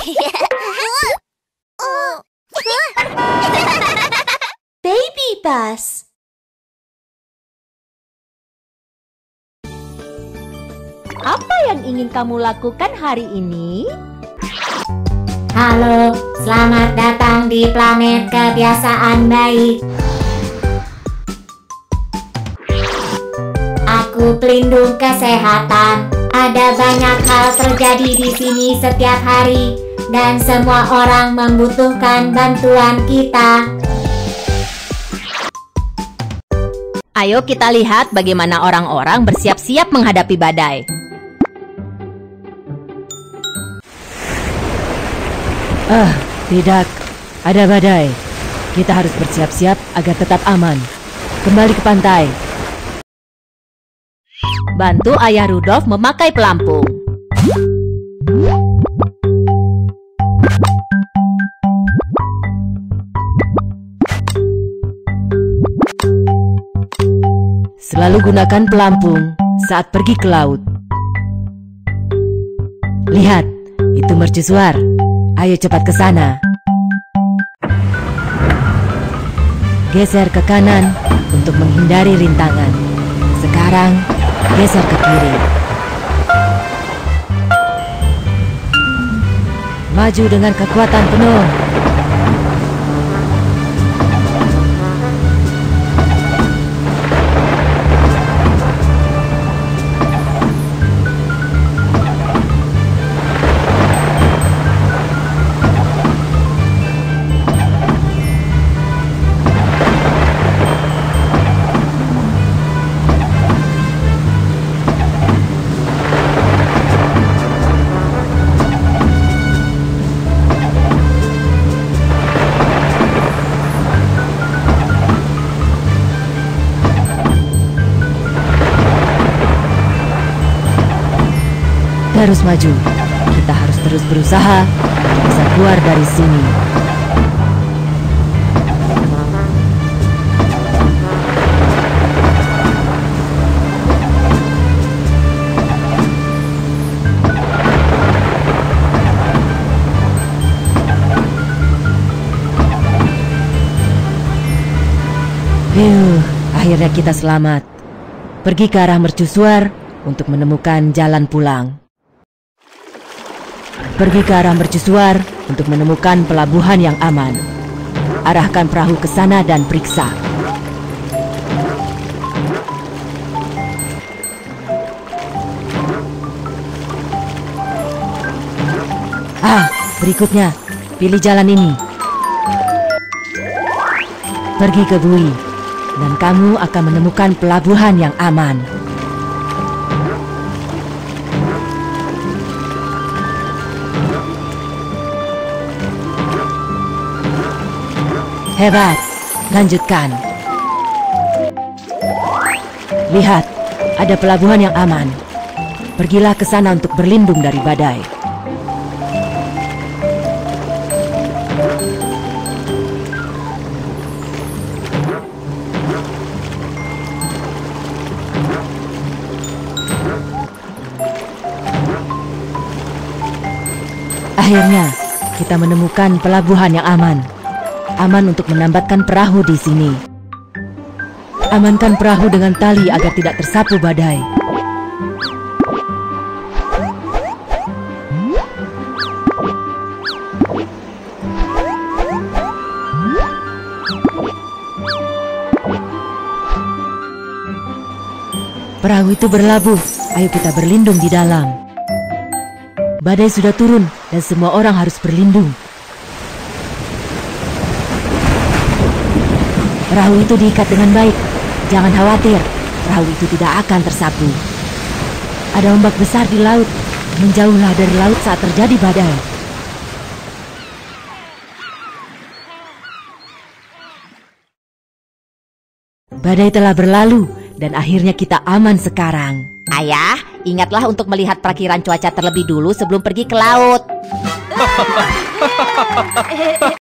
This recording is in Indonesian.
Baby bus. Apa yang ingin kamu lakukan hari ini? Halo, selamat datang di planet kebiasaan baik. Aku pelindung kesehatan. Ada banyak hal terjadi di sini setiap hari dan semua orang membutuhkan bantuan kita. Ayo kita lihat bagaimana orang-orang bersiap-siap menghadapi badai. Ah, tidak. Ada badai. Kita harus bersiap-siap agar tetap aman. Kembali ke pantai. Bantu ayah Rudolf memakai pelampung. Selalu gunakan pelampung saat pergi ke laut. Lihat, itu mercusuar. Ayo cepat ke sana. Geser ke kanan untuk menghindari rintangan. Sekarang, geser ke kiri. Maju dengan kekuatan penuh. Terus maju. Kita harus terus berusaha agar bisa keluar dari sini. Yuh, akhirnya kita selamat. Pergi ke arah mercusuar untuk menemukan jalan pulang. Pergi ke arah mercusuar untuk menemukan pelabuhan yang aman. Arahkan perahu ke sana dan periksa. Ah, berikutnya, pilih jalan ini. Pergi ke bui, dan kamu akan menemukan pelabuhan yang aman. Hebat, lanjutkan. Lihat, ada pelabuhan yang aman. Pergilah ke sana untuk berlindung dari badai. Akhirnya, kita menemukan pelabuhan yang aman. Aman untuk menambatkan perahu di sini. Amankan perahu dengan tali agar tidak tersapu badai. Perahu itu berlabuh. Ayo kita berlindung di dalam. Badai sudah turun dan semua orang harus berlindung. Perahu itu diikat dengan baik. Jangan khawatir, perahu itu tidak akan tersapu. Ada ombak besar di laut. Menjauhlah dari laut saat terjadi badai. Badai telah berlalu dan akhirnya kita aman sekarang. Ayah, ingatlah untuk melihat perakiran cuaca terlebih dulu sebelum pergi ke laut.